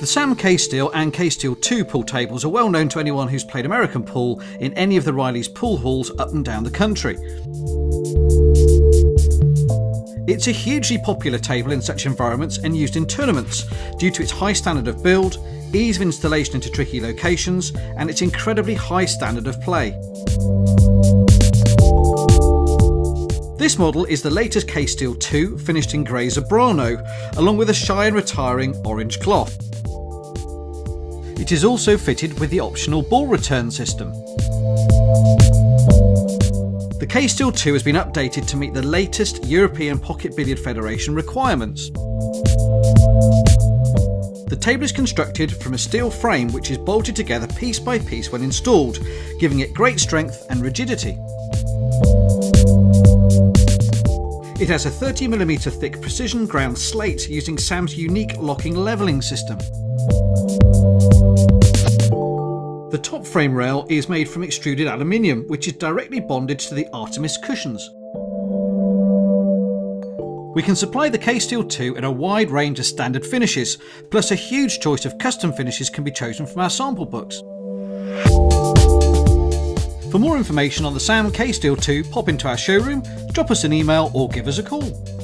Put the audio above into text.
The Sam K-Steel and K-Steel 2 pool tables are well known to anyone who's played American pool in any of the Riley's pool halls up and down the country. It's a hugely popular table in such environments and used in tournaments due to its high standard of build, ease of installation into tricky locations, and its incredibly high standard of play. This model is the latest K-Steel 2 finished in grey Zebrano, along with a shy and retiring orange cloth. It is also fitted with the optional ball return system. The K-Steel 2 has been updated to meet the latest European Pocket Billiard Federation requirements. The table is constructed from a steel frame which is bolted together piece by piece when installed, giving it great strength and rigidity. It has a 30mm thick precision ground slate using Sam's unique locking levelling system. The top frame rail is made from extruded aluminium, which is directly bonded to the Artemis cushions. We can supply the K-Steel 2 in a wide range of standard finishes, plus a huge choice of custom finishes can be chosen from our sample books. For more information on the Sam K-Steel 2, pop into our showroom, drop us an email or give us a call.